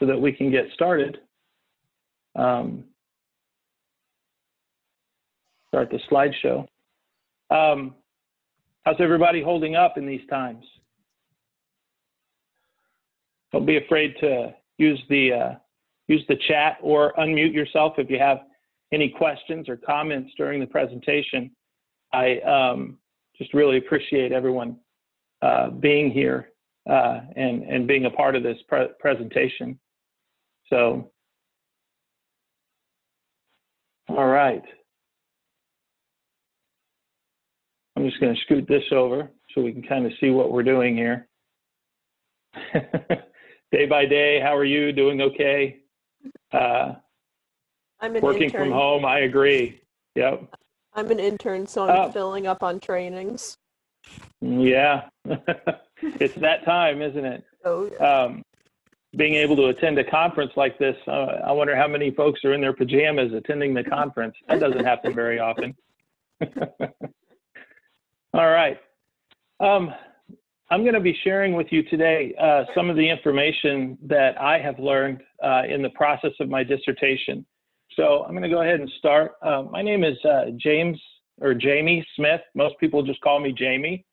so that we can get started. Um, start the slideshow. Um, how's everybody holding up in these times? Don't be afraid to use the uh, use the chat or unmute yourself if you have any questions or comments during the presentation. I um, just really appreciate everyone uh, being here uh, and, and being a part of this pre presentation. So, all right. I'm just going to scoot this over so we can kind of see what we're doing here. day by day, how are you? Doing okay? Uh, I'm an working intern. from home, I agree. Yep. I'm an intern, so I'm Oh. filling up on trainings. Yeah. it's that time, isn't it? So yeah. um, being able to attend a conference like this, uh, I wonder how many folks are in their pajamas attending the conference. That doesn't happen very often. All right. Um, I'm going to be sharing with you today uh, some of the information that I have learned uh, in the process of my dissertation. So I'm going to go ahead and start. Uh, my name is uh, James or Jamie Smith. Most people just call me Jamie.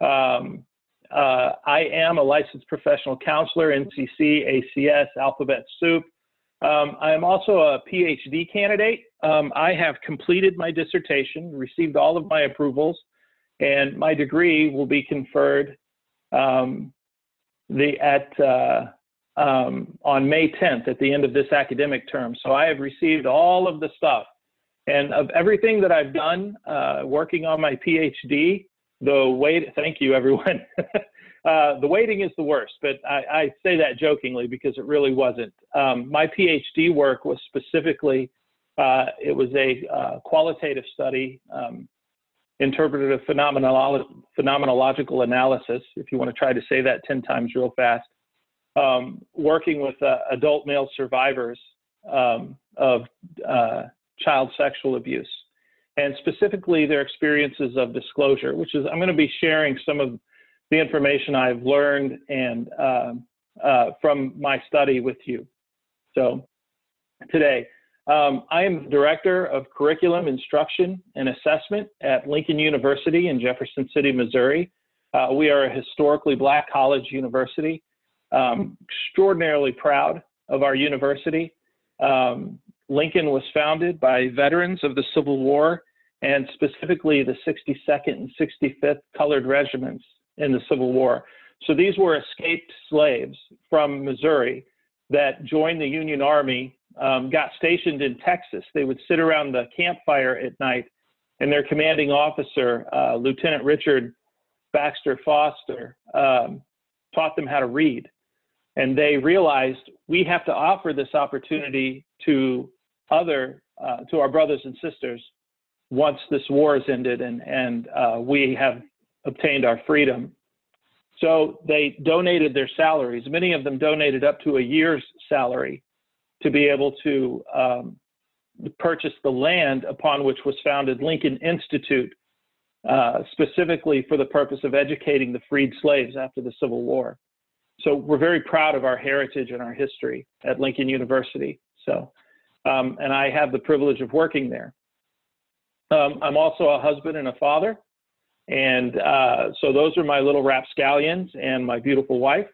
Um, uh, I am a licensed professional counselor, NCC, ACS, Alphabet Soup. Um, I am also a PhD candidate. Um, I have completed my dissertation, received all of my approvals, and my degree will be conferred um, the, at, uh, um, on May 10th at the end of this academic term. So I have received all of the stuff. And of everything that I've done uh, working on my PhD, the wait, thank you everyone. uh, the waiting is the worst, but I, I, say that jokingly because it really wasn't. Um, my PhD work was specifically, uh, it was a uh, qualitative study, um, interpretative phenomenolo phenomenological analysis, if you want to try to say that 10 times real fast, um, working with uh, adult male survivors um, of uh, child sexual abuse and specifically their experiences of disclosure, which is I'm going to be sharing some of the information I've learned and uh, uh, from my study with you. So today, um, I am the Director of Curriculum Instruction and Assessment at Lincoln University in Jefferson City, Missouri. Uh, we are a historically black college university. Um, extraordinarily proud of our university. Um, Lincoln was founded by veterans of the Civil War and specifically the 62nd and 65th Colored Regiments in the Civil War. So these were escaped slaves from Missouri that joined the Union Army, um, got stationed in Texas. They would sit around the campfire at night, and their commanding officer, uh, Lieutenant Richard Baxter Foster, um, taught them how to read. And they realized we have to offer this opportunity to other, uh, to our brothers and sisters once this war has ended and, and uh, we have obtained our freedom. So they donated their salaries. Many of them donated up to a year's salary to be able to um, purchase the land upon which was founded Lincoln Institute, uh, specifically for the purpose of educating the freed slaves after the Civil War. So we're very proud of our heritage and our history at Lincoln University. So, um, and I have the privilege of working there. Um, I'm also a husband and a father. And uh, so those are my little rapscallions and my beautiful wife.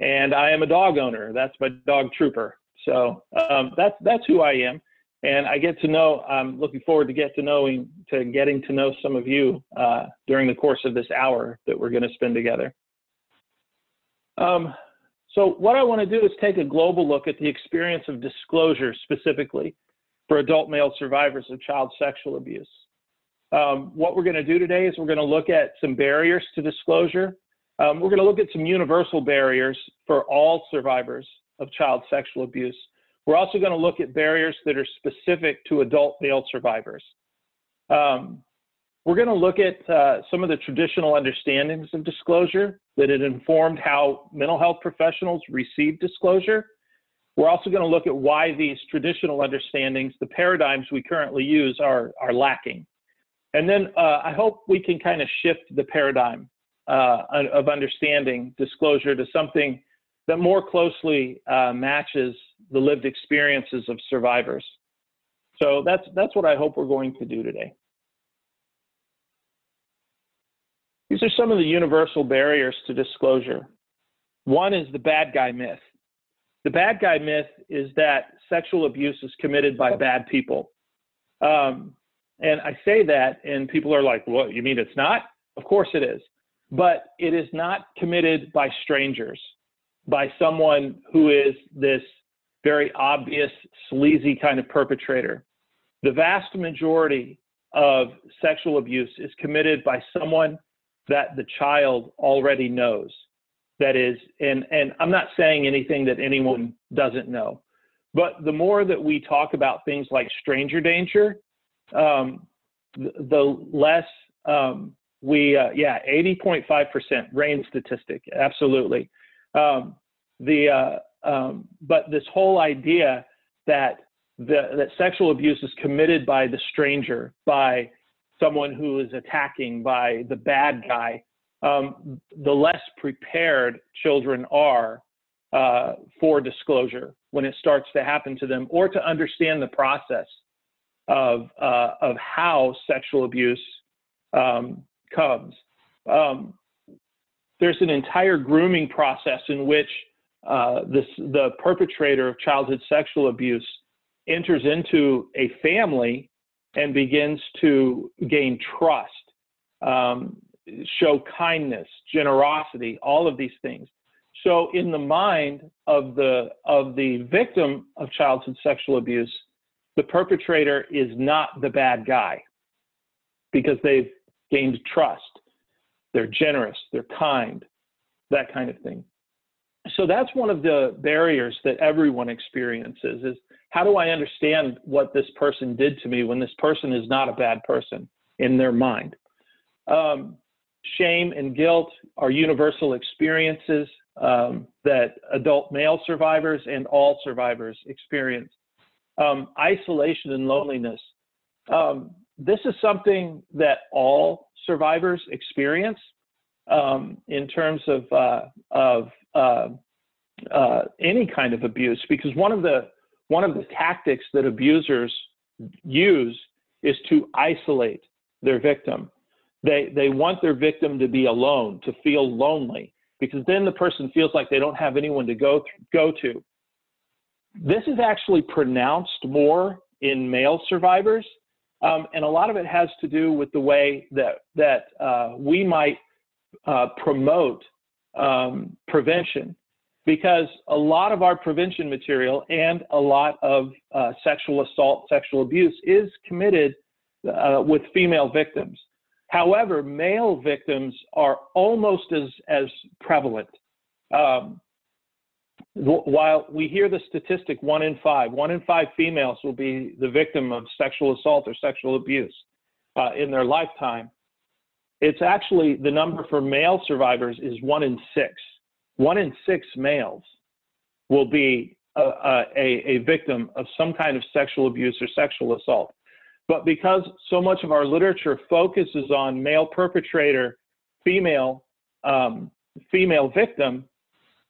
And I am a dog owner. That's my dog Trooper. So um, that's that's who I am. And I get to know. I'm looking forward to get to knowing to getting to know some of you uh, during the course of this hour that we're going to spend together. Um, so what I want to do is take a global look at the experience of disclosure specifically for adult male survivors of child sexual abuse. Um, what we're going to do today is we're going to look at some barriers to disclosure. Um, we're going to look at some universal barriers for all survivors of child sexual abuse. We're also going to look at barriers that are specific to adult male survivors. Um, we're going to look at uh, some of the traditional understandings of disclosure that had informed how mental health professionals receive disclosure. We're also going to look at why these traditional understandings, the paradigms we currently use, are, are lacking. And then uh, I hope we can kind of shift the paradigm uh, of understanding disclosure to something that more closely uh, matches the lived experiences of survivors. So that's, that's what I hope we're going to do today. These are some of the universal barriers to disclosure. One is the bad guy myth. The bad guy myth is that sexual abuse is committed by bad people. Um, and I say that, and people are like, "What? You mean it's not?" Of course it is, but it is not committed by strangers, by someone who is this very obvious, sleazy kind of perpetrator. The vast majority of sexual abuse is committed by someone that the child already knows. That is, and, and I'm not saying anything that anyone doesn't know, but the more that we talk about things like stranger danger, um, the, the, less um, we, uh, yeah, 80.5% RAINN statistic, absolutely. Um, the, uh, um, but this whole idea that the, that sexual abuse is committed by the stranger, by someone who is attacking, by the bad guy, um, the less prepared children are uh, for disclosure when it starts to happen to them, or to understand the process of uh, of how sexual abuse um, comes. Um, there's an entire grooming process in which uh, this, the perpetrator of childhood sexual abuse enters into a family and begins to gain trust, um, show kindness, generosity, all of these things. So in the mind of the of the victim of childhood sexual abuse, the perpetrator is not the bad guy because they've gained trust. They're generous, they're kind, that kind of thing. So that's one of the barriers that everyone experiences is how do I understand what this person did to me when this person is not a bad person in their mind? Um, shame and guilt are universal experiences um, that adult male survivors and all survivors experience. Um, isolation and loneliness. Um, this is something that all survivors experience um, in terms of, uh, of uh, uh, any kind of abuse, because one of the one of the tactics that abusers use is to isolate their victim. They they want their victim to be alone, to feel lonely, because then the person feels like they don't have anyone to go th- go to. This is actually pronounced more in male survivors, um, and a lot of it has to do with the way that that uh, we might uh, promote um, prevention, because a lot of our prevention material and a lot of uh, sexual assault, sexual abuse is committed uh, with female victims. However, male victims are almost as as prevalent. Um, while we hear the statistic one in five, one in five females will be the victim of sexual assault or sexual abuse uh, in their lifetime. It's actually the number for male survivors is one in six. One in six males will be a, a, a victim of some kind of sexual abuse or sexual assault. But because so much of our literature focuses on male perpetrator, female um, female victim,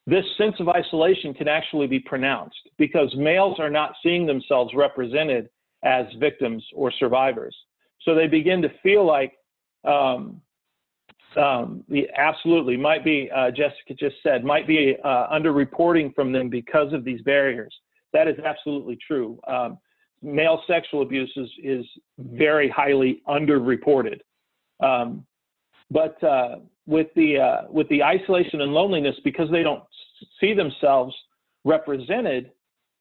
this sense of isolation can actually be pronounced because males are not seeing themselves represented as victims or survivors. So they begin to feel like, um, um, absolutely, might be, uh, Jessica just said, might be uh, underreporting from them because of these barriers. That is absolutely true. Um, male sexual abuse is, is very highly underreported. Um, but uh, with the uh, with the isolation and loneliness because they don't see themselves represented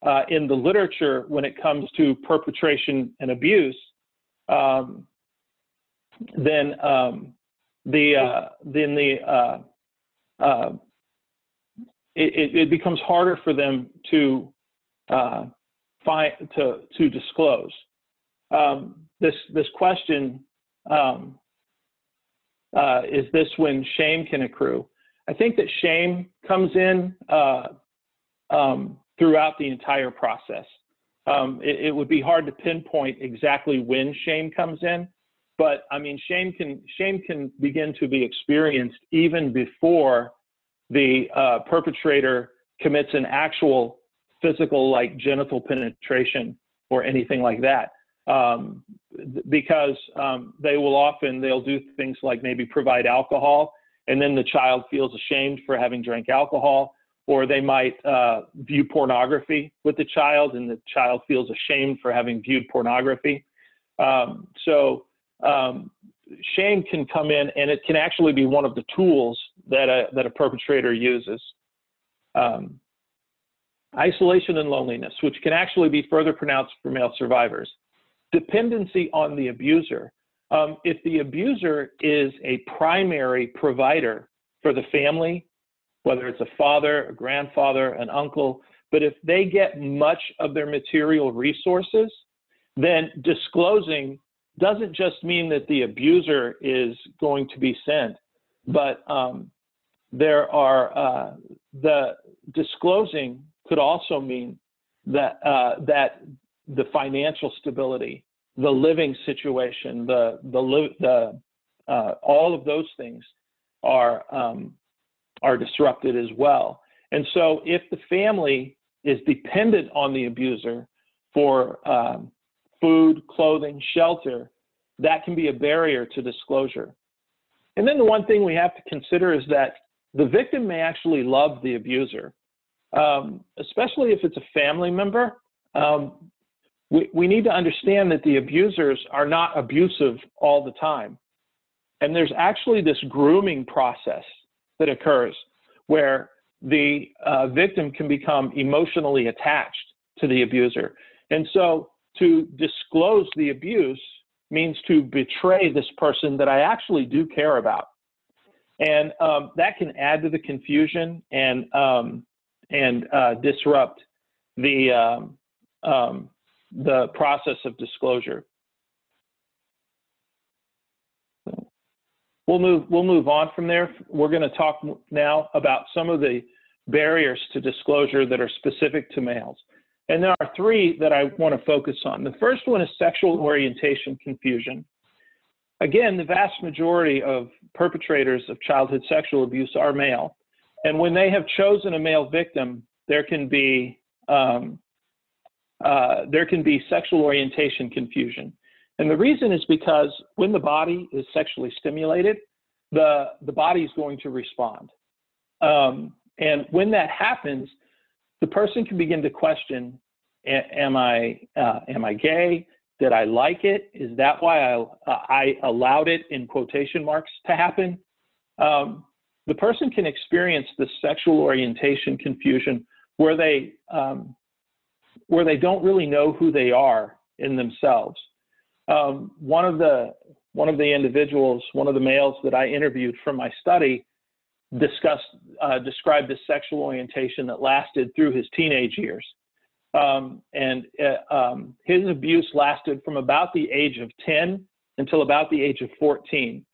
uh, in the literature when it comes to perpetration and abuse, um, then um, the uh, then the uh, uh, it, it, becomes harder for them to uh, find to to disclose. Um, this this question um, uh, is this when shame can accrue? I think that shame comes in uh, um, throughout the entire process. Um, it, it, would be hard to pinpoint exactly when shame comes in, but I mean, shame can shame can begin to be experienced even before the uh, perpetrator commits an actual physical, like genital penetration or anything like that. Um, because um, they will often they'll do things like maybe provide alcohol and then the child feels ashamed for having drank alcohol or they might uh, view pornography with the child and the child feels ashamed for having viewed pornography um, so um, shame can come in and it can actually be one of the tools that a, that a perpetrator uses um, isolation and loneliness which can actually be further pronounced for male survivors dependency on the abuser. Um, if the abuser is a primary provider for the family, whether it's a father, a grandfather, an uncle, but if they get much of their material resources, then disclosing doesn't just mean that the abuser is going to be sent, but um, there are uh, the disclosing could also mean that uh, that the financial stability, the living situation, the the the uh, all of those things are um, are disrupted as well. And so, if the family is dependent on the abuser for um, food, clothing, shelter, that can be a barrier to disclosure. And then the one thing we have to consider is that the victim may actually love the abuser, um, especially if it's a family member. Um, we, we need to understand that the abusers are not abusive all the time. And there's actually this grooming process that occurs where the uh, victim can become emotionally attached to the abuser. And so to disclose the abuse means to betray this person that I actually do care about. And um, that can add to the confusion and, um, and uh, disrupt the, um, um the process of disclosure. We'll move, we'll move on from there. We're going to talk now about some of the barriers to disclosure that are specific to males. And there are three that I want to focus on. The first one is sexual orientation confusion. Again, the vast majority of perpetrators of childhood sexual abuse are male. And when they have chosen a male victim, there can be um, uh, there can be sexual orientation confusion. And the reason is because when the body is sexually stimulated, the, the body is going to respond. Um, and when that happens, the person can begin to question, am I, uh, am I gay? Did I like it? Is that why I, uh, I allowed it in quotation marks to happen? Um, the person can experience the sexual orientation confusion where they um, where they don't really know who they are in themselves. Um, one of the one of the individuals, one of the males that I interviewed from my study, discussed uh, described a sexual orientation that lasted through his teenage years, um, and uh, um, his abuse lasted from about the age of 10 until about the age of 14.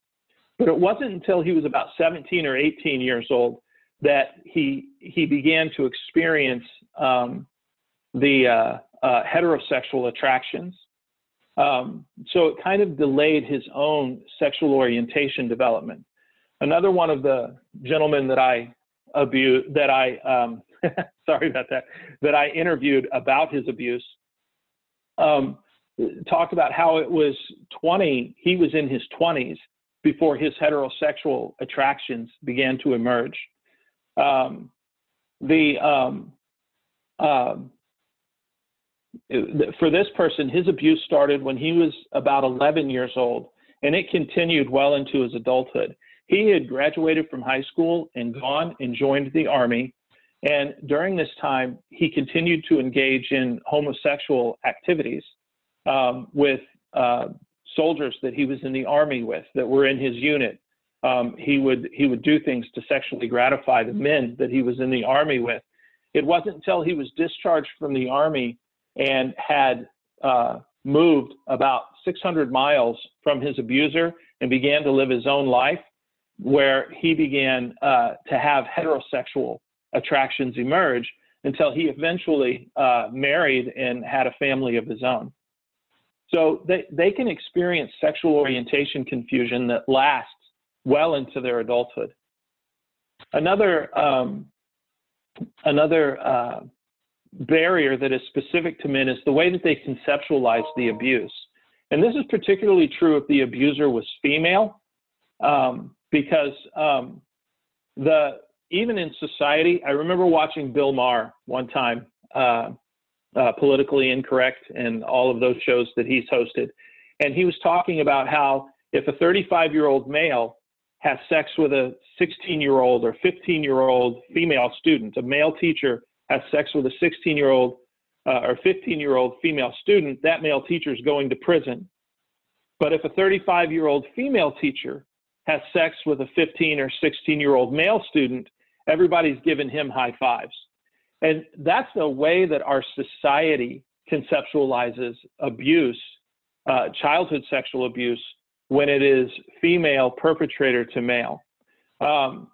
But it wasn't until he was about 17 or 18 years old that he he began to experience um, the uh, uh, heterosexual attractions. Um, so it kind of delayed his own sexual orientation development. Another one of the gentlemen that I abuse that I um, sorry about that that I interviewed about his abuse um, talked about how it was 20 he was in his 20s before his heterosexual attractions began to emerge. Um, the um, um for this person, his abuse started when he was about 11 years old, and it continued well into his adulthood. He had graduated from high school and gone and joined the army. And during this time, he continued to engage in homosexual activities um, with uh, soldiers that he was in the army with that were in his unit. Um, he would he would do things to sexually gratify the men that he was in the army with. It wasn't until he was discharged from the army and had uh, moved about 600 miles from his abuser and began to live his own life, where he began uh, to have heterosexual attractions emerge until he eventually uh, married and had a family of his own. So they, they can experience sexual orientation confusion that lasts well into their adulthood. Another um, another uh, barrier that is specific to men is the way that they conceptualize the abuse. And this is particularly true if the abuser was female, um, because um, the even in society, I remember watching Bill Maher one time, uh, uh, politically incorrect, and all of those shows that he's hosted, and he was talking about how if a 35 year old male has sex with a 16 year old or 15 year old female student, a male teacher has sex with a 16 year old uh, or 15 year old female student, that male teacher is going to prison. But if a 35 year old female teacher has sex with a 15 or 16 year old male student, everybody's giving him high fives. And that's the way that our society conceptualizes abuse, uh, childhood sexual abuse, when it is female perpetrator to male. Um,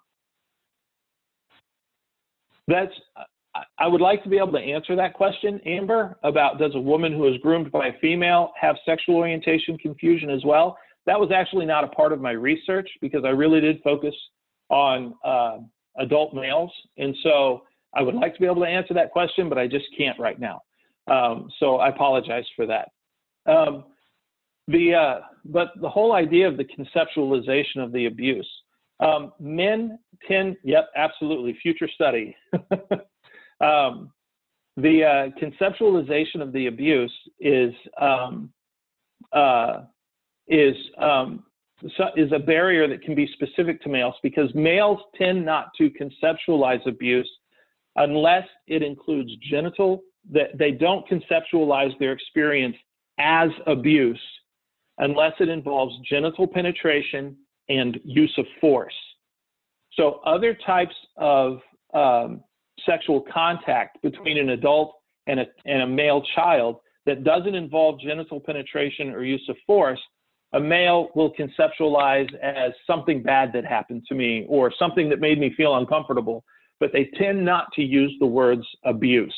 that's I would like to be able to answer that question, Amber, about does a woman who is groomed by a female have sexual orientation confusion as well? That was actually not a part of my research because I really did focus on uh, adult males. And so I would like to be able to answer that question, but I just can't right now. Um, so I apologize for that. Um, the, uh, but the whole idea of the conceptualization of the abuse. Um, men tend, yep, absolutely, future study. Um, the uh, conceptualization of the abuse is um, uh, is um, is a barrier that can be specific to males because males tend not to conceptualize abuse unless it includes genital that they don't conceptualize their experience as abuse unless it involves genital penetration and use of force. So other types of um, sexual contact between an adult and a, and a male child that doesn't involve genital penetration or use of force, a male will conceptualize as something bad that happened to me or something that made me feel uncomfortable, but they tend not to use the words abuse.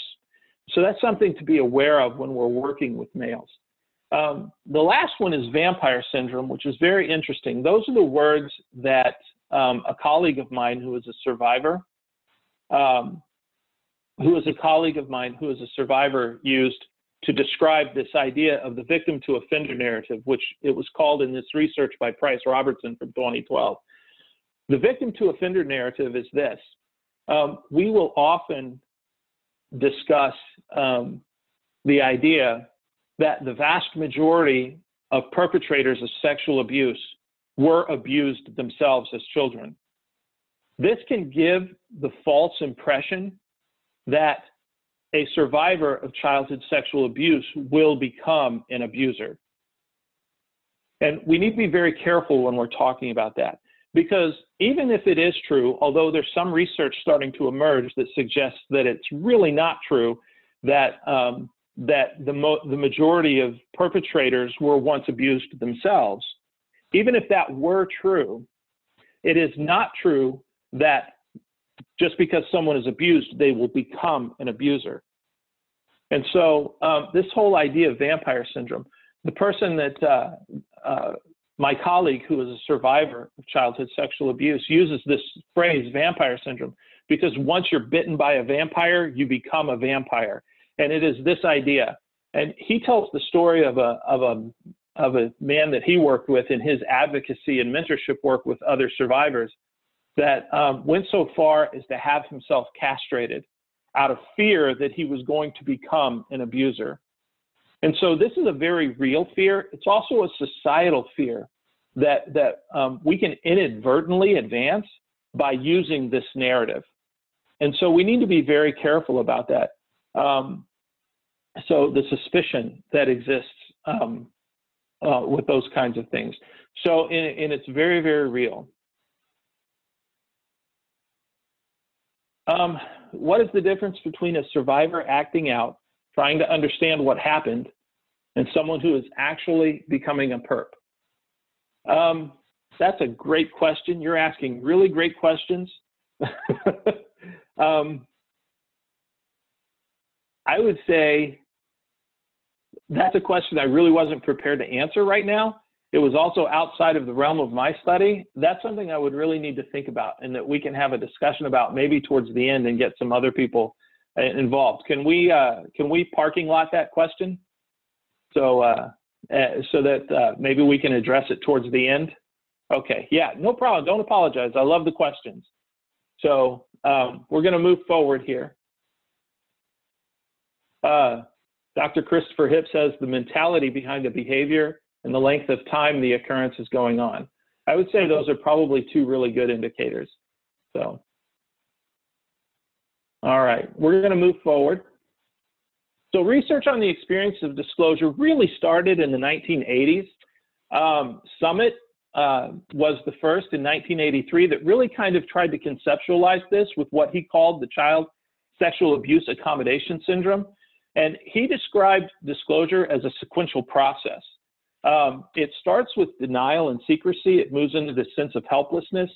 So that's something to be aware of when we're working with males. Um, the last one is vampire syndrome, which is very interesting. Those are the words that um, a colleague of mine who is a survivor um, who is a colleague of mine who is a survivor used to describe this idea of the victim to offender narrative, which it was called in this research by Price Robertson from 2012. The victim to offender narrative is this. Um, we will often discuss um, the idea that the vast majority of perpetrators of sexual abuse were abused themselves as children. This can give the false impression that a survivor of childhood sexual abuse will become an abuser. And we need to be very careful when we're talking about that because even if it is true, although there's some research starting to emerge that suggests that it's really not true, that um, that the mo- the majority of perpetrators were once abused themselves, even if that were true, it is not true that just because someone is abused, they will become an abuser. And so um, this whole idea of vampire syndrome, the person that uh, uh, my colleague who is a survivor of childhood sexual abuse uses this phrase vampire syndrome because once you're bitten by a vampire, you become a vampire. And it is this idea. And he tells the story of a, of a, of a man that he worked with in his advocacy and mentorship work with other survivors that um, went so far as to have himself castrated out of fear that he was going to become an abuser. And so this is a very real fear. It's also a societal fear that, that um, we can inadvertently advance by using this narrative. And so we need to be very careful about that. Um, so the suspicion that exists um, uh, with those kinds of things. So, and, and it's very, very real. Um, what is the difference between a survivor acting out, trying to understand what happened, and someone who is actually becoming a perp? Um, that's a great question. You're asking really great questions. um, I would say that's a question I really wasn't prepared to answer right now. It was also outside of the realm of my study, that's something I would really need to think about and that we can have a discussion about maybe towards the end and get some other people uh, involved. Can we, uh, can we parking lot that question? So, uh, uh, so that uh, maybe we can address it towards the end? Okay, yeah, no problem. Don't apologize. I love the questions. So um, we're going to move forward here. Uh, Dr. Christopher Hipp says the mentality behind the behavior and the length of time the occurrence is going on. I would say those are probably two really good indicators. So, all right, we're going to move forward. So research on the experience of disclosure really started in the 1980s. Um, Summit uh, was the first in 1983 that really kind of tried to conceptualize this with what he called the child sexual abuse accommodation syndrome. And he described disclosure as a sequential process. Um, it starts with denial and secrecy. It moves into this sense of helplessness,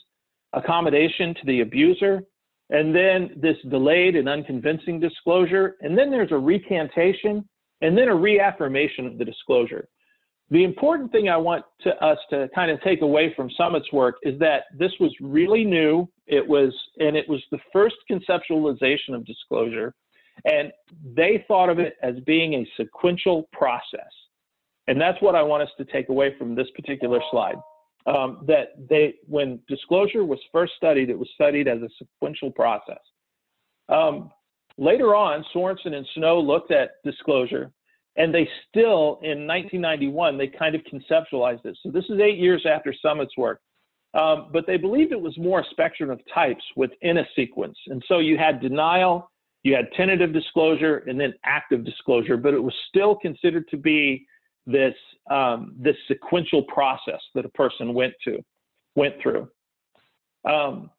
accommodation to the abuser, and then this delayed and unconvincing disclosure. And then there's a recantation and then a reaffirmation of the disclosure. The important thing I want to, us to kind of take away from Summit's work is that this was really new. It was, and it was the first conceptualization of disclosure. And they thought of it as being a sequential process. And that's what I want us to take away from this particular slide. Um, that they, when disclosure was first studied, it was studied as a sequential process. Um, later on, Sorensen and Snow looked at disclosure, and they still, in 1991, they kind of conceptualized it. So this is eight years after Summit's work. Um, but they believed it was more a spectrum of types within a sequence. And so you had denial, you had tentative disclosure, and then active disclosure, but it was still considered to be this um, this sequential process that a person went to went through. Um,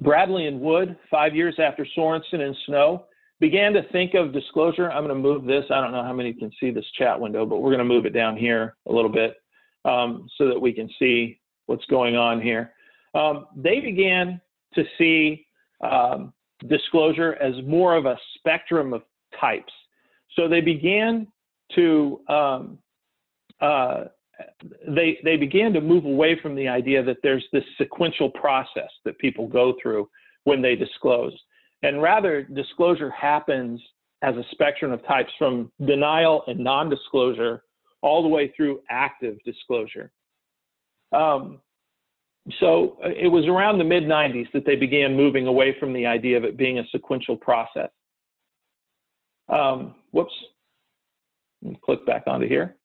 Bradley and Wood, five years after Sorensen and Snow, began to think of disclosure. I'm going to move this. I don't know how many can see this chat window, but we're going to move it down here a little bit um, so that we can see what's going on here. Um, they began to see um, disclosure as more of a spectrum of types. So they began to um, uh, they they began to move away from the idea that there's this sequential process that people go through when they disclose, and rather disclosure happens as a spectrum of types from denial and non-disclosure all the way through active disclosure. Um, so uh, it was around the mid 90s that they began moving away from the idea of it being a sequential process. Um, whoops, click back onto here.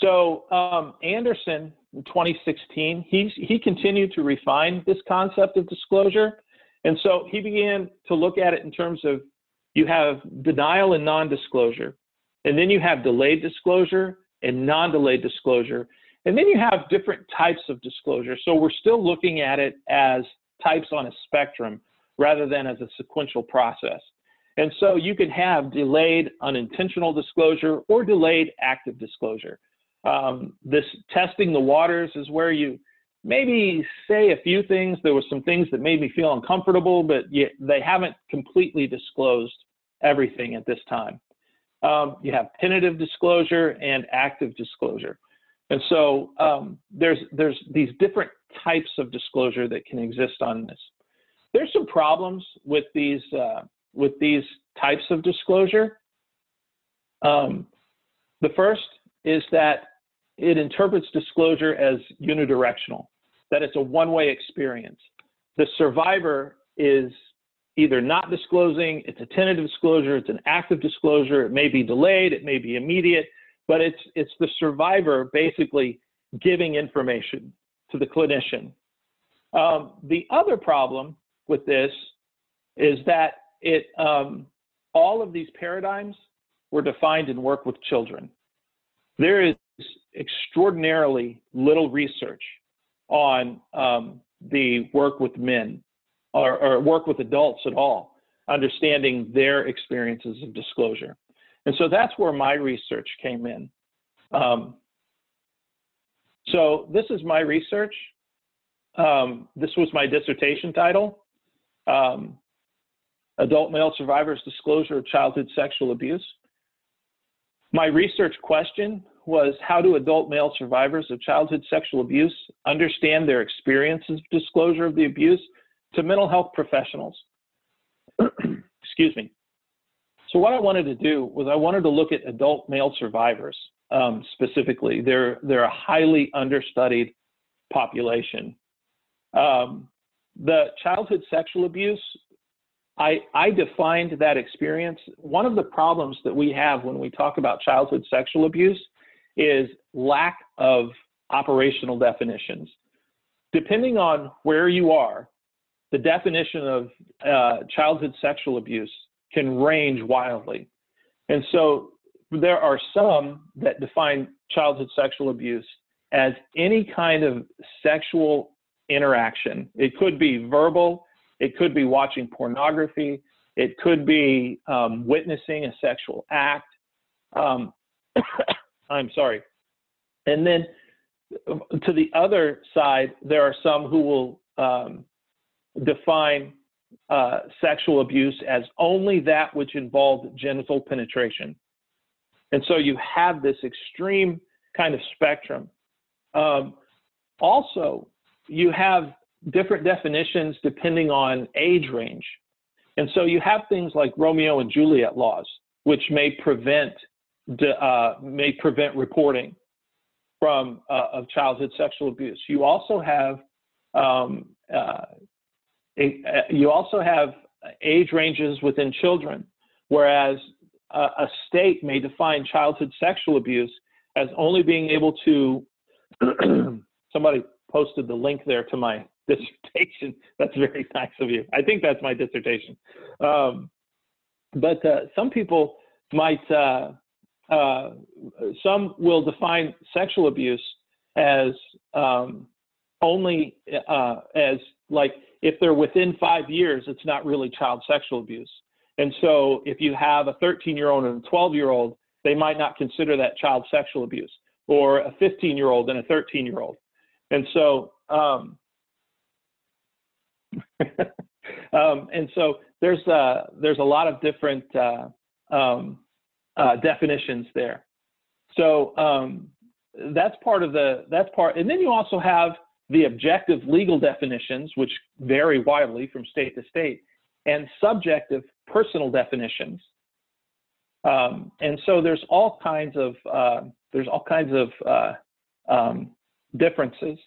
So um, Anderson in 2016, he's, he continued to refine this concept of disclosure. And so he began to look at it in terms of you have denial and non-disclosure, and then you have delayed disclosure and non-delayed disclosure, and then you have different types of disclosure. So we're still looking at it as types on a spectrum rather than as a sequential process. And so you can have delayed unintentional disclosure or delayed active disclosure. Um, this testing the waters is where you maybe say a few things. There were some things that made me feel uncomfortable, but you, they haven't completely disclosed everything at this time. Um, you have tentative disclosure and active disclosure. And so um, there's, there's these different types of disclosure that can exist on this. There's some problems with these uh, with these types of disclosure. Um, the first is that it interprets disclosure as unidirectional, that it's a one-way experience. The survivor is either not disclosing, it's a tentative disclosure, it's an active disclosure, it may be delayed, it may be immediate, but it's, it's the survivor basically giving information to the clinician. Um, the other problem with this is that it um, all of these paradigms were defined in work with children. There is extraordinarily little research on um, the work with men or, or, work with adults at all, understanding their experiences of disclosure. And so that's where my research came in. Um, so this is my research. Um, this was my dissertation title. Um, adult male survivors' disclosure of childhood sexual abuse. My research question was how do adult male survivors of childhood sexual abuse understand their experiences of disclosure of the abuse to mental health professionals. Excuse me. So what I wanted to do was I wanted to look at adult male survivors um, specifically. They're they're a highly understudied population. Um, the childhood sexual abuse, I, I defined that experience. One of the problems that we have when we talk about childhood sexual abuse is lack of operational definitions. Depending on where you are, the definition of uh, childhood sexual abuse can range wildly. And so there are some that define childhood sexual abuse as any kind of sexual interaction. It could be verbal, it could be watching pornography, it could be um, witnessing a sexual act. Um, I'm sorry. And then to the other side, there are some who will um, define uh, sexual abuse as only that which involved genital penetration. And so you have this extreme kind of spectrum. Um, also, you have different definitions depending on age range. And so you have things like Romeo and Juliet laws, which may prevent uh, may prevent reporting from uh, of childhood sexual abuse. You also have um, uh, a, you also have age ranges within children, whereas a, a state may define childhood sexual abuse as only being able to somebody posted the link there to my dissertation. That's very nice of you. I think that's my dissertation. Um, but uh, some people might, uh, uh, some will define sexual abuse as um, only uh, as like if they're within five years, it's not really child sexual abuse. And so if you have a 13 year old and a 12 year old, they might not consider that child sexual abuse, or a 15 year old and a 13 year old. And so, um, um, and so there's uh, there's a lot of different uh, um, uh, definitions there. So um, that's part of the that's part, and then you also have the objective legal definitions, which vary widely from state to state, and subjective personal definitions. Um, and so there's all kinds of uh, there's all kinds of uh, um, differences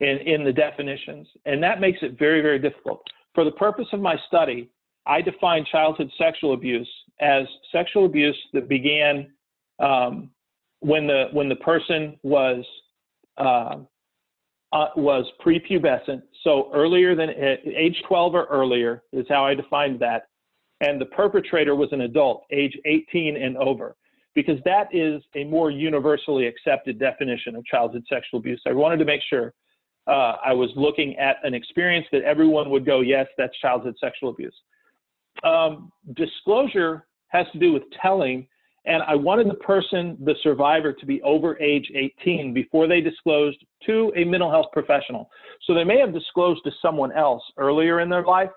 in, in the definitions, and that makes it very, very difficult. For the purpose of my study, I define childhood sexual abuse as sexual abuse that began um, when the when the person was uh, uh, was prepubescent, so earlier than age 12 or earlier is how I defined that, and the perpetrator was an adult, age 18 and over because that is a more universally accepted definition of childhood sexual abuse. I wanted to make sure uh, I was looking at an experience that everyone would go, yes, that's childhood sexual abuse. Um, disclosure has to do with telling, and I wanted the person, the survivor, to be over age 18 before they disclosed to a mental health professional. So they may have disclosed to someone else earlier in their life,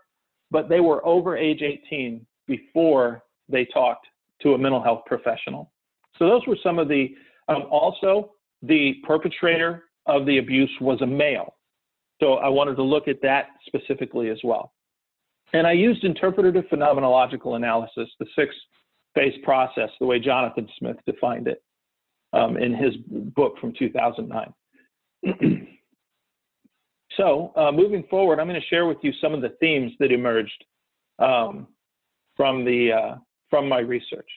but they were over age 18 before they talked to a mental health professional. So those were some of the, um, also the perpetrator of the abuse was a male. So I wanted to look at that specifically as well. And I used interpretative phenomenological analysis, the six phase process, the way Jonathan Smith defined it um, in his book from 2009. so uh, moving forward, I'm going to share with you some of the themes that emerged um, from the uh, from my research.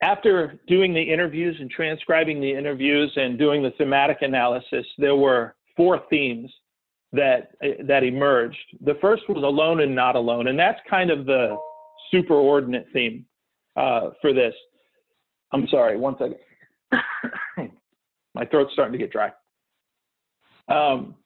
After doing the interviews and transcribing the interviews and doing the thematic analysis, there were four themes that that emerged. The first was alone and not alone, and that's kind of the superordinate theme uh, for this. I'm sorry, one second. My throat's starting to get dry. Um,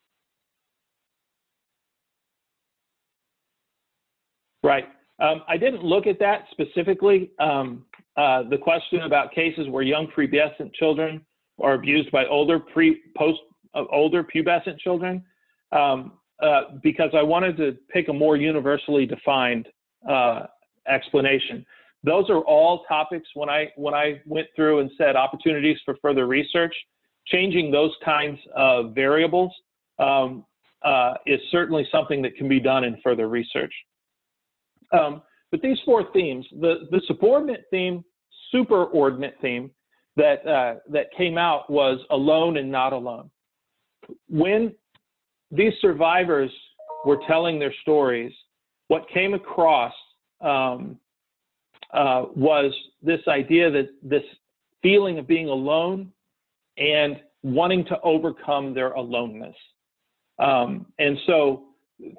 Right. Um, I didn't look at that specifically. Um, uh, the question about cases where young pubescent children are abused by older pre post uh, older pubescent children, um, uh, because I wanted to pick a more universally defined uh, explanation. those are all topics when I when I went through and said opportunities for further research. Changing those kinds of variables um, uh, is certainly something that can be done in further research. Um, but these four themes, the the subordinate theme, superordinate theme that uh, that came out was alone and not alone. When these survivors were telling their stories, what came across um, uh, was this idea that this feeling of being alone and wanting to overcome their aloneness. Um, and so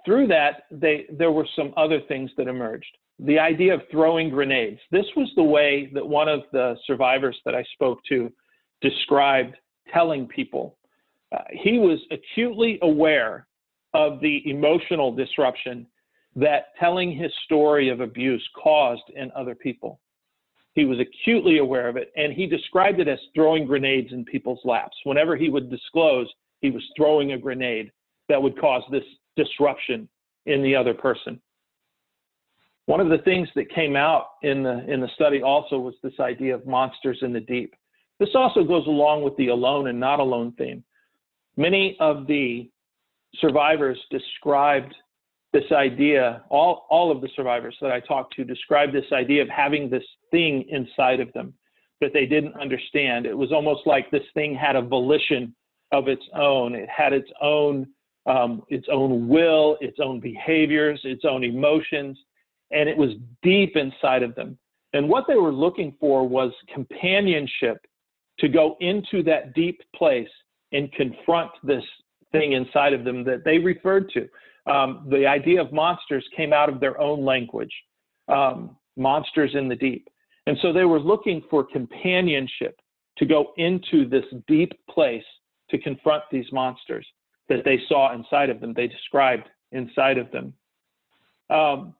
through that, they, there were some other things that emerged. The idea of throwing grenades. This was the way that one of the survivors that I spoke to described telling people. Uh, he was acutely aware of the emotional disruption that telling his story of abuse caused in other people. He was acutely aware of it, and he described it as throwing grenades in people's laps. Whenever he would disclose, he was throwing a grenade that would cause this disruption in the other person. One of the things that came out in the in the study also was this idea of monsters in the deep. This also goes along with the alone and not alone theme. Many of the survivors described this idea, all, all of the survivors that I talked to described this idea of having this thing inside of them that they didn't understand. It was almost like this thing had a volition of its own. It had its own um, its own will, its own behaviors, its own emotions, and it was deep inside of them. And what they were looking for was companionship to go into that deep place and confront this thing inside of them that they referred to. Um, the idea of monsters came out of their own language, um, monsters in the deep. And so they were looking for companionship to go into this deep place to confront these monsters that they saw inside of them, they described inside of them. Um,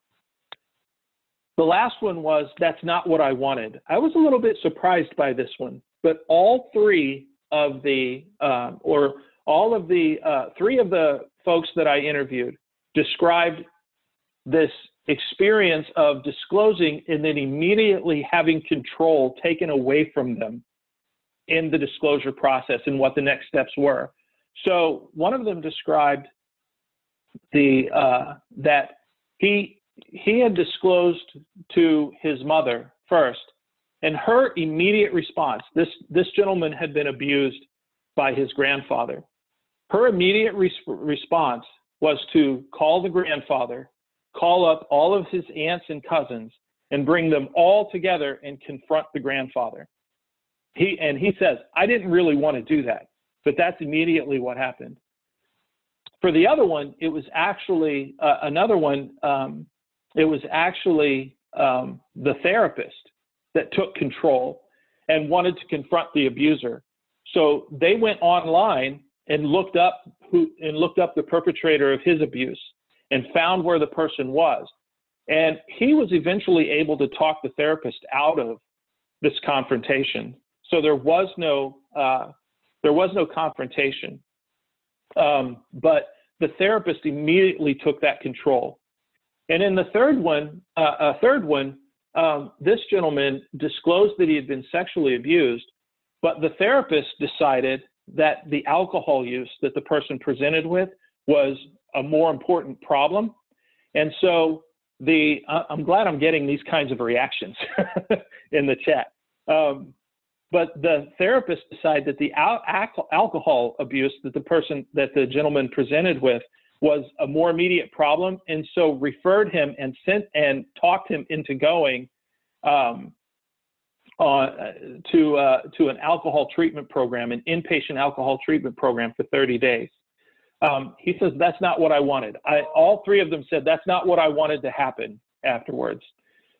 the last one was, that's not what I wanted. I was a little bit surprised by this one, but all three of the, uh, or all of the, uh, three of the folks that I interviewed described this experience of disclosing and then immediately having control taken away from them in the disclosure process and what the next steps were. So one of them described the uh, that he he had disclosed to his mother first, and her immediate response. This this gentleman had been abused by his grandfather. Her immediate response was to call the grandfather, call up all of his aunts and cousins, and bring them all together and confront the grandfather. He and he says, I didn't really want to do that, but that's immediately what happened. For the other one, it was actually uh, another one. Um, it was actually um, the therapist that took control and wanted to confront the abuser. So they went online and looked up who and looked up the perpetrator of his abuse and found where the person was. And he was eventually able to talk the therapist out of this confrontation. So there was no uh, there was no confrontation. Um, but the therapist immediately took that control. And in the third one, uh, a third one, um, this gentleman disclosed that he had been sexually abused, but the therapist decided that the alcohol use that the person presented with was a more important problem. And so the uh, I'm glad I'm getting these kinds of reactions in the chat. Um, but the therapist decided that the al- alcohol abuse that the person that the gentleman presented with was a more immediate problem, and so referred him and sent and talked him into going um, uh, to, uh, to an alcohol treatment program, an inpatient alcohol treatment program for 30 days. Um, he says, that's not what I wanted. I, all three of them said, that's not what I wanted to happen afterwards.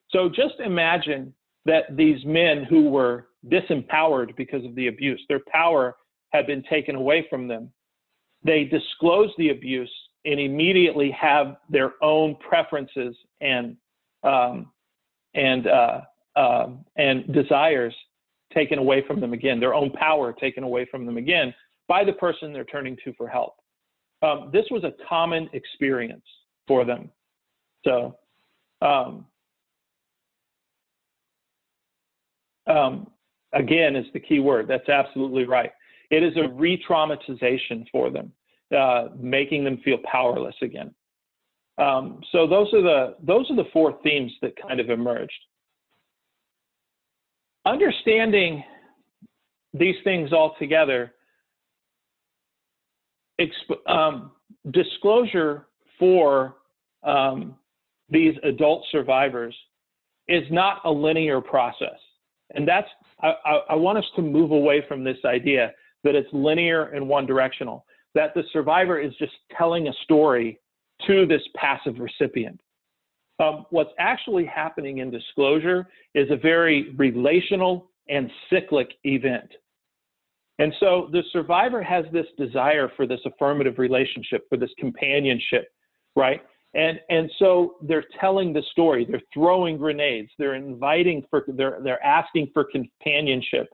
So just imagine that these men who were disempowered because of the abuse, their power had been taken away from them. They disclosed the abuse and immediately have their own preferences and um, and uh, um, and desires taken away from them again, their own power taken away from them again by the person they're turning to for help. Um, this was a common experience for them. So, um, um, again, is the key word. That's absolutely right. It is a re-traumatization for them, uh, making them feel powerless again. Um, so those are the those are the four themes that kind of emerged. Understanding these things all together, um, disclosure for um, these adult survivors is not a linear process. And that's, I, I, I want us to move away from this idea that it's linear and one directional, that the survivor is just telling a story to this passive recipient. Um, what's actually happening in disclosure is a very relational and cyclic event. And so the survivor has this desire for this affirmative relationship, for this companionship, right? And and so they're telling the story. They're throwing grenades. They're inviting for they're they're asking for companionship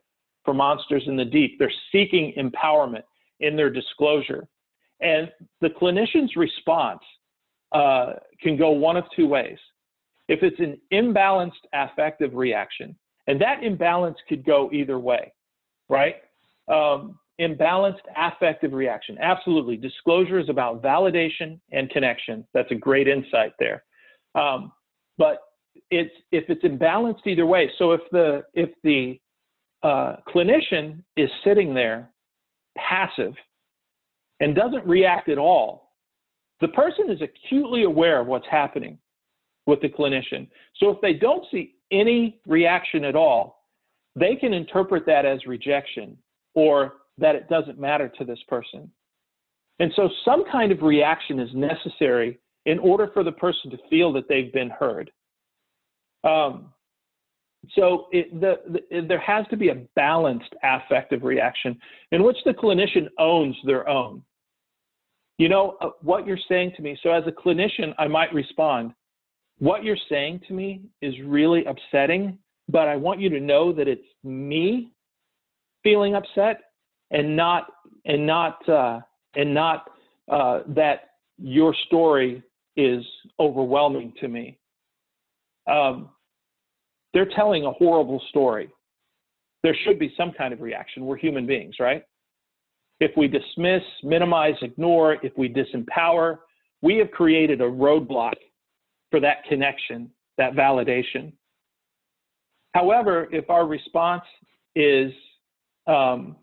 for monsters in the deep. They're seeking empowerment in their disclosure. And the clinician's response uh, can go one of two ways. If it's an imbalanced affective reaction, and that imbalance could go either way, right? Um, imbalanced affective reaction. Absolutely. Disclosure is about validation and connection. That's a great insight there. Um, but it's if it's imbalanced either way. So if the if the uh, clinician is sitting there passive and doesn't react at all, the person is acutely aware of what's happening with the clinician. So if they don't see any reaction at all, they can interpret that as rejection or that it doesn't matter to this person. And so some kind of reaction is necessary in order for the person to feel that they've been heard. Um, so it, the, the, there has to be a balanced affective reaction in which the clinician owns their own. You know, uh, what you're saying to me, so as a clinician, I might respond, what you're saying to me is really upsetting, but I want you to know that it's me feeling upset and not and not uh, and not uh, that your story is overwhelming to me. Um, they're telling a horrible story. There should be some kind of reaction. We're human beings, right? If we dismiss, minimize, ignore, if we disempower, we have created a roadblock for that connection, that validation. However, if our response is um,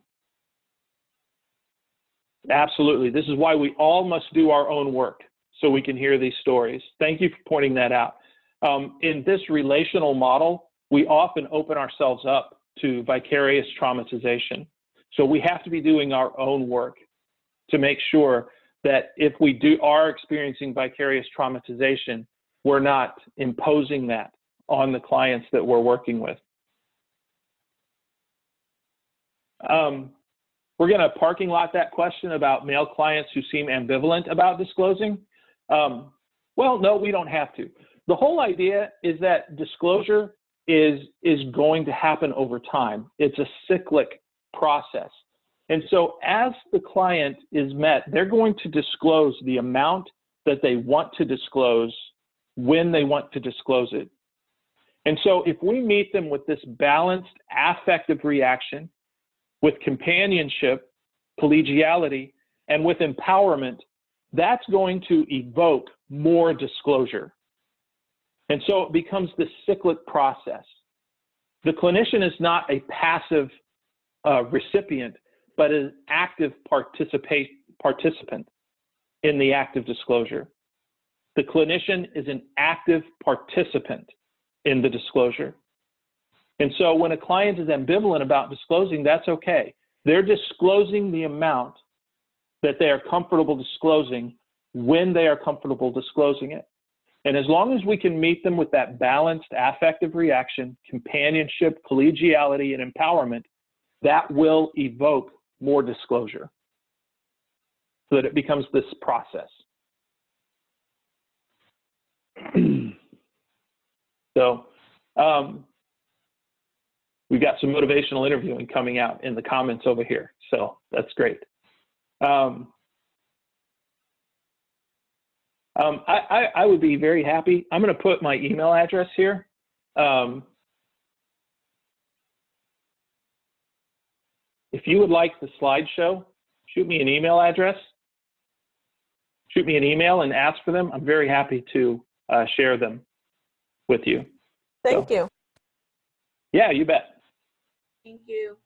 Absolutely. This is why we all must do our own work so we can hear these stories. Thank you for pointing that out. Um, in this relational model, we often open ourselves up to vicarious traumatization. So we have to be doing our own work to make sure that if we do are experiencing vicarious traumatization, we're not imposing that on the clients that we're working with. Um, we're going to parking lot that question about male clients who seem ambivalent about disclosing. Um, well, no, we don't have to. The whole idea is that disclosure is, is going to happen over time. It's a cyclic process. And so as the client is met, they're going to disclose the amount that they want to disclose when they want to disclose it. And so if we meet them with this balanced affective reaction, with companionship, collegiality, and with empowerment, that's going to evoke more disclosure. And so it becomes this cyclic process. The clinician is not a passive uh, recipient, but an active participant in the active disclosure. The clinician is an active participant in the disclosure. And so when a client is ambivalent about disclosing, that's okay. They're disclosing the amount that they are comfortable disclosing when they are comfortable disclosing it. And as long as we can meet them with that balanced affective reaction, companionship, collegiality, and empowerment, that will evoke more disclosure so that it becomes this process. so, um, we've got some motivational interviewing coming out in the comments over here. So that's great. Um, um, I, I, I, would be very happy. I'm going to put my email address here. Um, if you would like the slideshow, shoot me an email address. Shoot me an email and ask for them. I'm very happy to uh, share them with you. Thank you. Yeah, you bet. Thank you.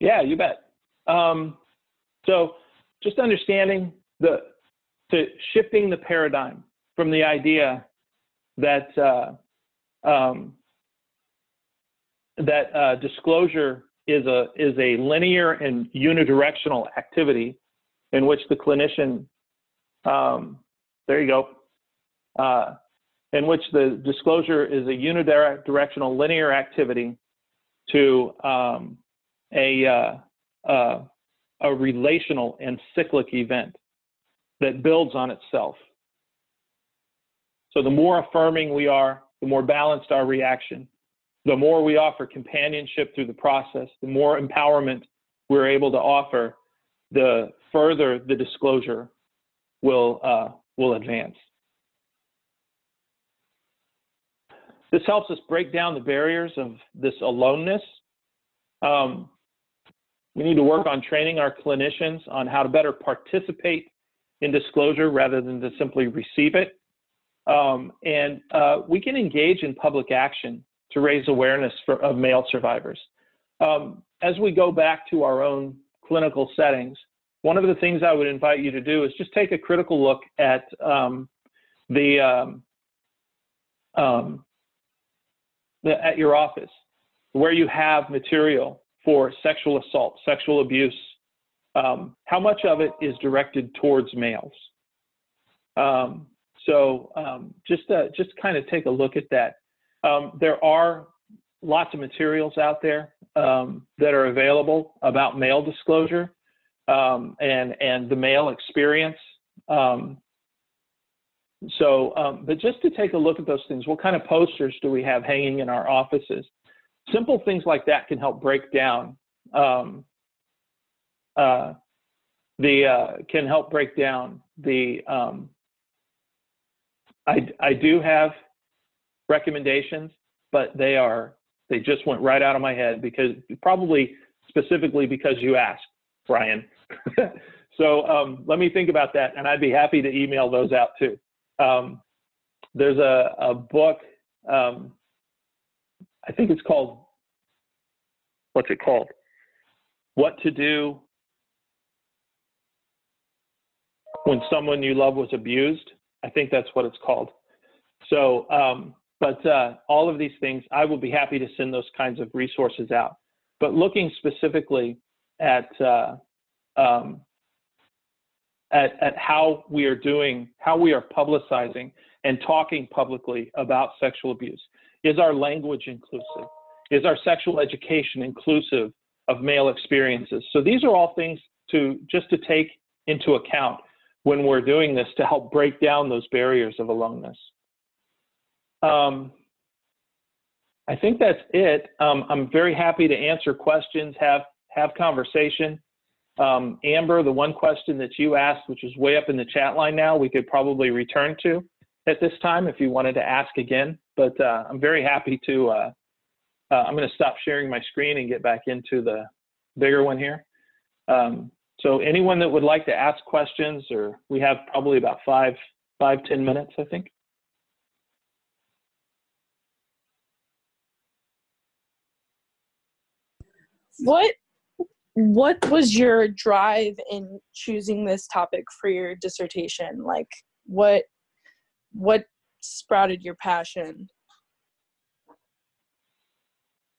Yeah, you bet. Um, so just understanding the to shifting the paradigm from the idea that uh, um, that uh, disclosure is a is a linear and unidirectional activity in which the clinician um, there you go uh, in which the disclosure is a unidirectional linear activity to um, a uh, uh, a relational and cyclic event that builds on itself. So the more affirming we are, the more balanced our reaction, the more we offer companionship through the process, the more empowerment we're able to offer, the further the disclosure will, uh, will advance. This helps us break down the barriers of this aloneness. Um, we need to work on training our clinicians on how to better participate in disclosure rather than to simply receive it. Um, and uh, we can engage in public action to raise awareness for, of male survivors. Um, as we go back to our own clinical settings, one of the things I would invite you to do is just take a critical look at um, the, um, um, the, at your office where you have material for sexual assault, sexual abuse, um, how much of it is directed towards males? Um, so um, just uh, just kind of take a look at that. Um, there are lots of materials out there um, that are available about male disclosure um, and and the male experience. so, but just to take a look at those things, what kind of posters do we have hanging in our offices? Simple things like that can help break down um, uh, the uh, can help break down the. Um, I I do have recommendations, but they are they just went right out of my head because probably specifically because you asked, Brian. so um, let me think about that, and I'd be happy to email those out too. Um, there's a, a book, um, I think it's called, what's it called? What to do when someone you love was abused. I think that's what it's called. So, um, but uh, all of these things, I will be happy to send those kinds of resources out. But looking specifically at uh, um, at, at how we are doing, how we are publicizing and talking publicly about sexual abuse. Is our language inclusive? Is our sexual education inclusive of male experiences? So these are all things to just to take into account when we're doing this to help break down those barriers of aloneness. Um, I think that's it. Um, I'm very happy to answer questions, have have conversation. Um, Amber, the one question that you asked, which is way up in the chat line now, we could probably return to at this time if you wanted to ask again. But uh, I'm very happy to. Uh, uh, I'm going to stop sharing my screen and get back into the bigger one here. Um, so anyone that would like to ask questions, or we have probably about five, five, ten minutes, I think. What what was your drive in choosing this topic for your dissertation? Like what what sprouted your passion?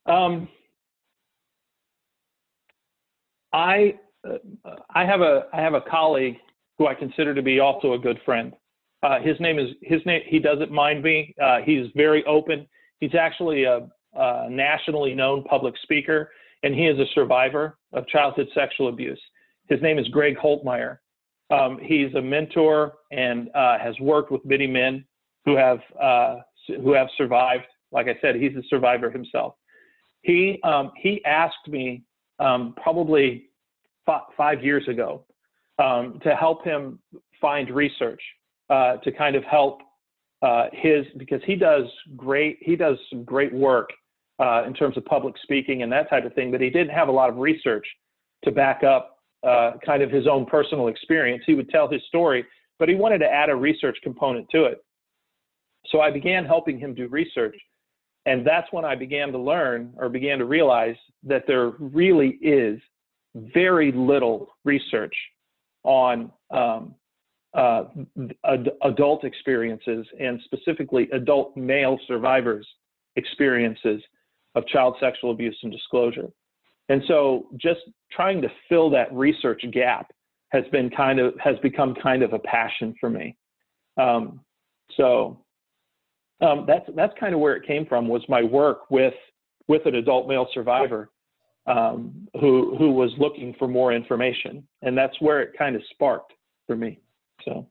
Um, I I have a I have a colleague who I consider to be also a good friend. Uh, his name is his name. He doesn't mind me. Uh, he's very open. He's actually a, a, nationally known public speaker, and he is a survivor of childhood sexual abuse. His name is Greg Holtmeyer. Um, he's a mentor and uh, has worked with many men who have uh, who have survived. Like I said, he's a survivor himself. He um, he asked me um, probably five years ago um, to help him find research uh, to kind of help uh, his because he does great he does some great work uh, in terms of public speaking and that type of thing, but he didn't have a lot of research to back up uh, kind of his own personal experience. He would tell his story, but he wanted to add a research component to it. So I began helping him do research. And that's when I began to learn or began to realize that there really is very little research on um, uh, ad- adult experiences and specifically adult male survivors' experiences of child sexual abuse and disclosure. And so just trying to fill that research gap has been kind of has become kind of a passion for me. Um, so um, that's that's kind of where it came from was my work with with an adult male survivor um, who who was looking for more information, and that's where it kind of sparked for me. So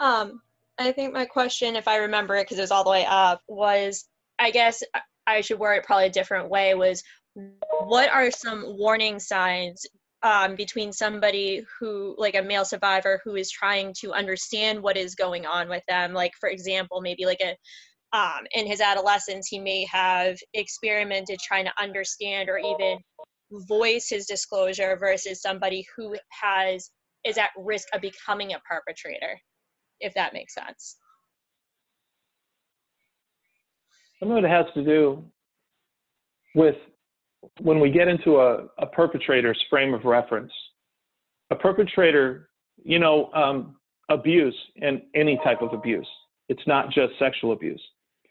Um, I think my question, if I remember it, because it was all the way up, was I guess I should word it probably a different way. Was what are some warning signs um, between somebody who, like a male survivor, who is trying to understand what is going on with them? Like, for example, maybe like a um, in his adolescence, he may have experimented trying to understand or even voice his disclosure versus somebody who has is at risk of becoming a perpetrator if that makes sense. some of it has to do with when we get into a, a perpetrator's frame of reference. A perpetrator, you know, um, abuse and any type of abuse. It's not just sexual abuse,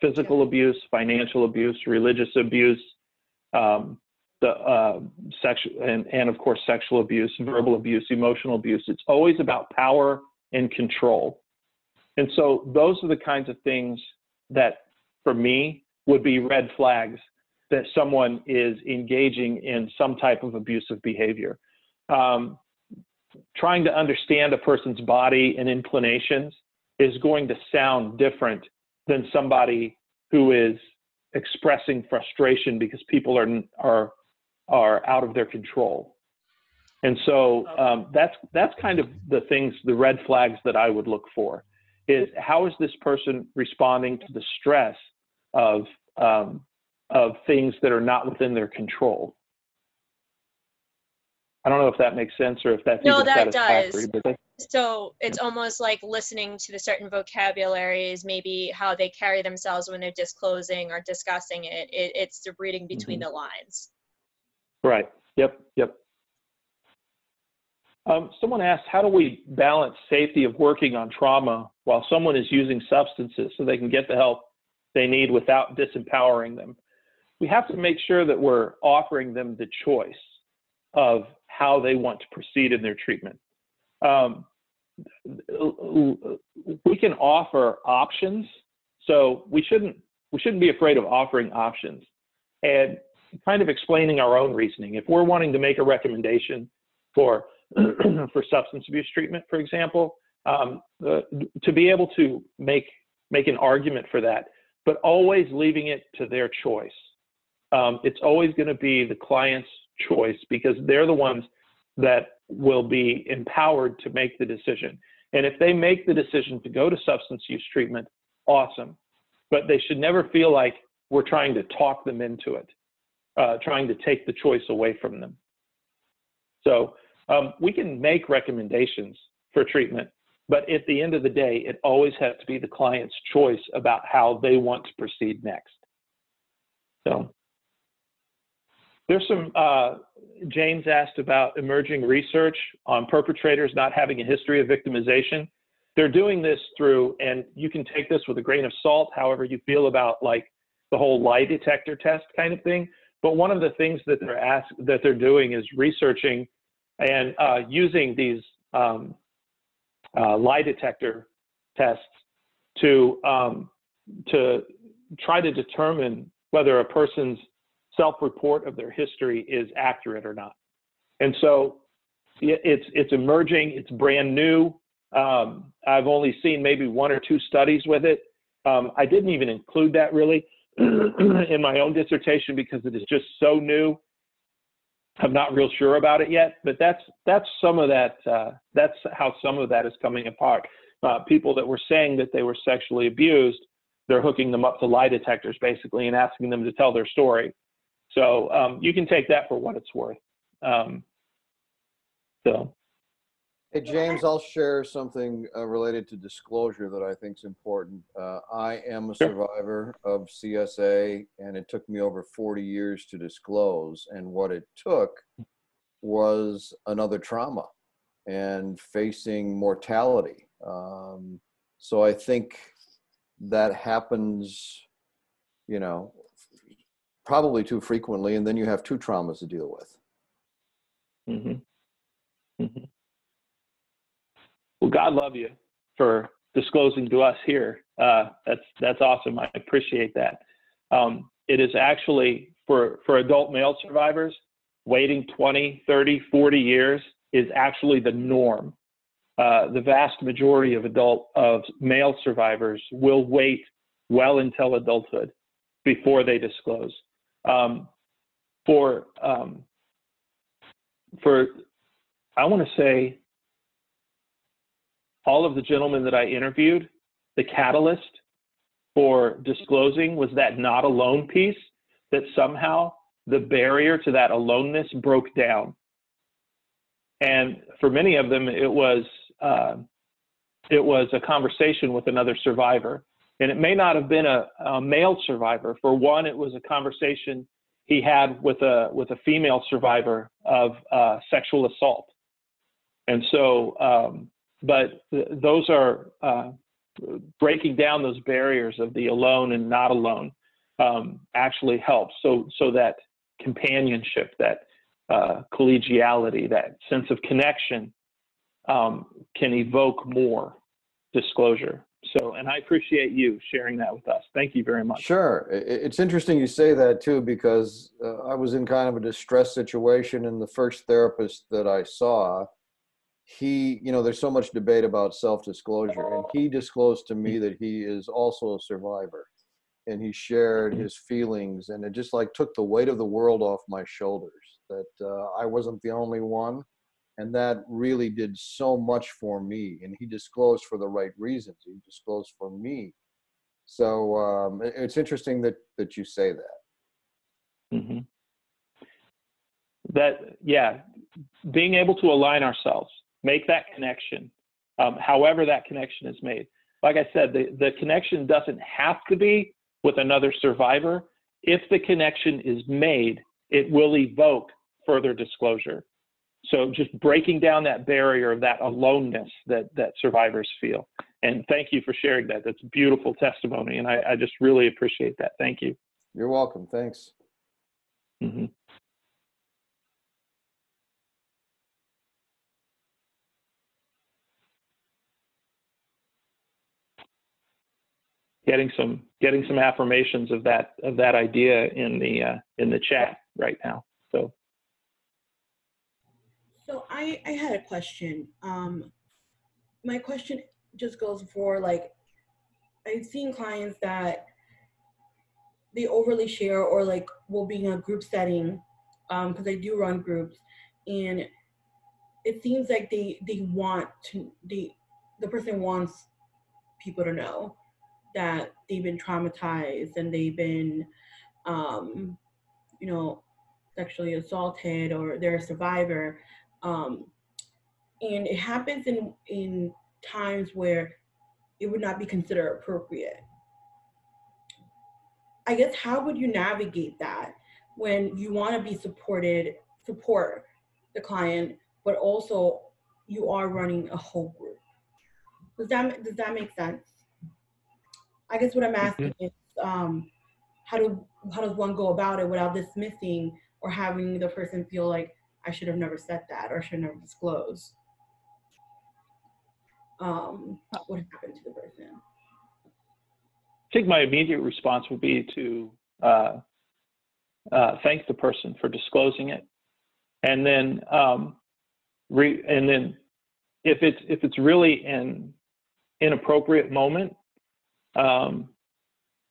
physical abuse, financial abuse, religious abuse, um, the uh, sexual, and, and of course, sexual abuse, verbal abuse, emotional abuse. It's always about power and control. And so those are the kinds of things that, for me, would be red flags that someone is engaging in some type of abusive behavior. Um, trying to understand a person's body and inclinations is going to sound different than somebody who is expressing frustration because people are are are out of their control. And so um, that's that's kind of the things, the red flags that I would look for is how is this person responding to the stress of um, of things that are not within their control. I don't know if that makes sense or if that's No, that does. So it's almost like listening to the certain vocabularies, maybe how they carry themselves when they're disclosing or discussing it. it it's the reading between the lines. right. Yep. Yep. Um, someone asked, how do we balance safety of working on trauma while someone is using substances so they can get the help they need without disempowering them? We have to make sure that we're offering them the choice of how they want to proceed in their treatment. Um, we can offer options, so we shouldn't we shouldn't be afraid of offering options and kind of explaining our own reasoning. If we're wanting to make a recommendation for for substance abuse treatment, for example, um, uh, to be able to make make an argument for that, but always leaving it to their choice. Um, it's always going to be the client's choice because they're the ones that will be empowered to make the decision. And if they make the decision to go to substance use treatment, awesome. But they should never feel like we're trying to talk them into it, uh, trying to take the choice away from them. So um, we can make recommendations for treatment, but at the end of the day, it always has to be the client's choice about how they want to proceed next. So there's some, uh, James asked about emerging research on perpetrators not having a history of victimization. They're doing this through, and you can take this with a grain of salt, however you feel about like the whole lie detector test kind of thing. But one of the things that they're ask, that they're doing is researching and uh, using these um, uh, lie detector tests to um, to try to determine whether a person's self-report of their history is accurate or not. And so it's it's emerging, it's brand new. Um, I've only seen maybe one or two studies with it. Um, I didn't even include that really in my own dissertation because it is just so new. I'm not real sure about it yet, but that's that's some of that. Uh, that's how some of that is coming apart. Uh, people that were saying that they were sexually abused they're hooking them up to lie detectors basically and asking them to tell their story. So um, you can take that for what it's worth. Um, so Hey, James, I'll share something uh, related to disclosure that I think is important. Uh, I am a Sure. survivor of CSA, and it took me over 40 years to disclose. And what it took was another trauma and facing mortality. Um, so I think that happens, you know, probably too frequently, and then you have two traumas to deal with. Mhm. Mhm. Well, God love you for disclosing to us here. Uh, that's that's awesome. I appreciate that. Um, it is actually for for adult male survivors, waiting 20, 30, 40 years is actually the norm. Uh, the vast majority of adult of male survivors will wait well until adulthood before they disclose. Um, for um, for I want to say all of the gentlemen that I interviewed, the catalyst for disclosing was that not alone piece, that somehow the barrier to that aloneness broke down. And for many of them, it was uh, it was a conversation with another survivor, and it may not have been a, a male survivor. For one, it was a conversation he had with a with a female survivor of uh, sexual assault. And so, um, but th- those are uh, breaking down those barriers of the alone and not alone um, actually helps. So so that companionship, that uh, collegiality, that sense of connection um, can evoke more disclosure. So, and I appreciate you sharing that with us. Thank you very much. Sure. It's interesting you say that too, because uh, I was in kind of a distress situation, and the first therapist that I saw, he, you know, there's so much debate about self disclosure, and he disclosed to me that he is also a survivor. And he shared his feelings, and it just like took the weight of the world off my shoulders that uh, I wasn't the only one. And that really did so much for me. And he disclosed for the right reasons. He disclosed for me so um, it's interesting that that you say that. hmm That, yeah, being able to align ourselves, make that connection, um, however that connection is made. Like I said, the, the connection doesn't have to be with another survivor. If the connection is made, it will evoke further disclosure. So just breaking down that barrier of that aloneness that, that survivors feel. And thank you for sharing that. That's beautiful testimony. And I, I just really appreciate that. Thank you. You're welcome. Thanks. hmm Getting some getting some affirmations of that of that idea in the uh, in the chat right now. So So I, I had a question. Um, my question just goes for like, I've seen clients that they overly share or like will be in a group setting because I do run groups and it seems like they they want to they the person wants people to know that they've been traumatized and they've been um, you know sexually assaulted or they're a survivor um, and it happens in in times where it would not be considered appropriate. I guess how would you navigate that when you want to be supported support the client but also you are running a whole group? Does that does that make sense? I guess what i'm asking is um, how do how does one go about it without dismissing or having the person feel like I should have never said that or should never disclosed um, what happened to the person. I think my immediate response would be to uh, uh, thank the person for disclosing it, and then um, re- and then if it's if it's really an inappropriate moment, um,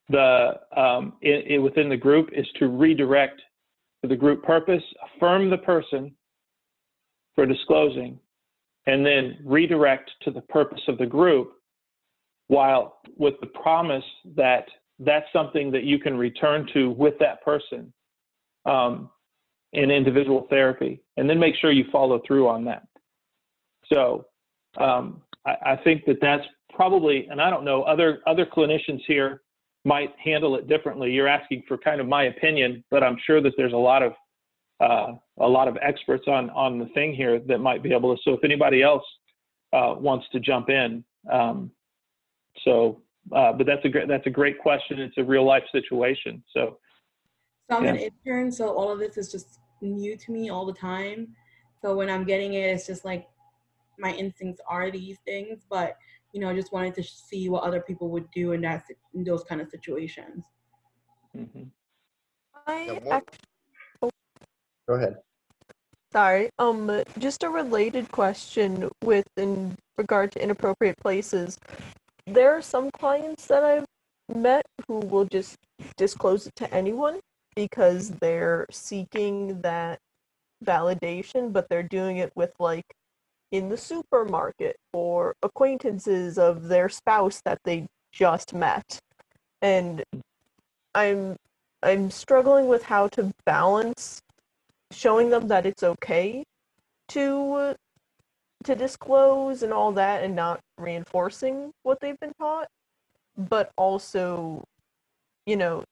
the um, it, it within the group is to redirect to the group purpose, affirm the person for disclosing, and then redirect to the purpose of the group while with the promise that that's something that you can return to with that person um, in individual therapy, and then make sure you follow through on that. So um, I, I think that that's probably, and I don't know, other other clinicians here might handle it differently. You're asking for kind of my opinion, but I'm sure that there's a lot of uh, a lot of experts on on the thing here that might be able to. So if anybody else uh, wants to jump in, um, so uh, but that's a great that's a great question. It's a real life situation. So So I'm an intern, so all of this is just new to me all the time. So when I'm getting it, it's just like my instincts are these things, but you know, just wanted to see what other people would do in that in those kind of situations. mhm. I Yeah, what- act- Go ahead. sorry. Um, just a related question with in regard to inappropriate places. There are some clients that I've met who will just disclose it to anyone because they're seeking that validation, but they're doing it with like in the supermarket or acquaintances of their spouse that they just met. And I'm I'm struggling with how to balance showing them that it's okay to to disclose and all that and not reinforcing what they've been taught but also you know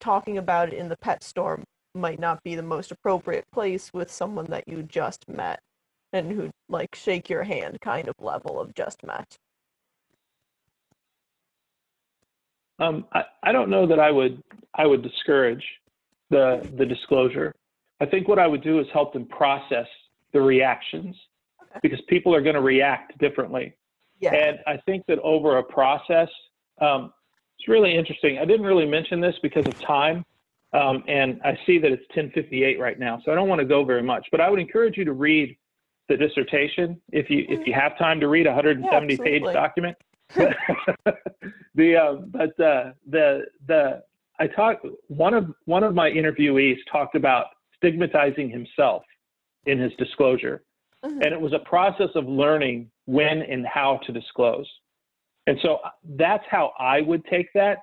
talking about it in the pet store might not be the most appropriate place with someone that you just met and who like shake your hand kind of level of just met Um, I, I don't know that I would I would discourage the the disclosure. I think what I would do is help them process the reactions Okay. because people are going to react differently. yeah And I think that over a process, um, it's really interesting. I didn't really mention this because of time, um, and I see that it's 10:58 right now, so I don't want to go very much. But I would encourage you to read the dissertation if you if you have time to read a 170 page document. the uh, but uh, the the I talked one of one of my interviewees talked about stigmatizing himself in his disclosure Mhm. and it was a process of learning when and how to disclose. And so uh, that's how I would take that.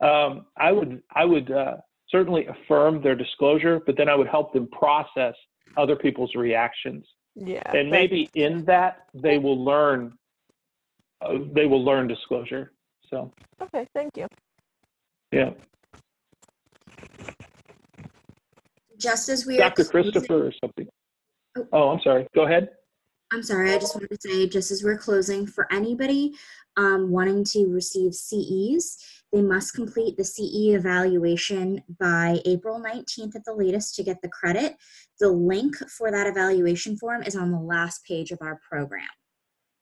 Um, I would I would uh, certainly affirm their disclosure, but then I would help them process other people's reactions. Yeah And that- maybe in that they will learn uh, they will learn disclosure. So okay thank you yeah, Just as we Dr. closing- Christopher or something. Oh. Oh, I'm sorry. Go ahead. I'm sorry, I just wanted to say, just as we're closing, for anybody um, wanting to receive CEs, they must complete the CE evaluation by April 19th at the latest to get the credit. The link for that evaluation form is on the last page of our program.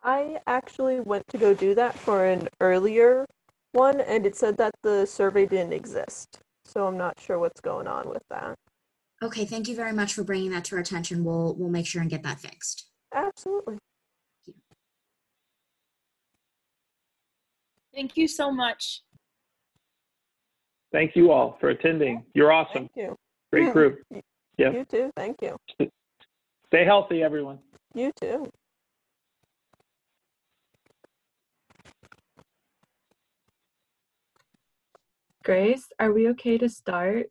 I actually went to go do that for an earlier one, and it said that the survey didn't exist. So I'm not sure what's going on with that. Okay, thank you very much for bringing that to our attention. We'll we'll make sure and get that fixed. Absolutely. Thank you so much. Thank you all for attending. You're awesome. Thank you. Great group. Yeah. You too. Thank you. Stay healthy, everyone. You too. Grace, are we okay to start?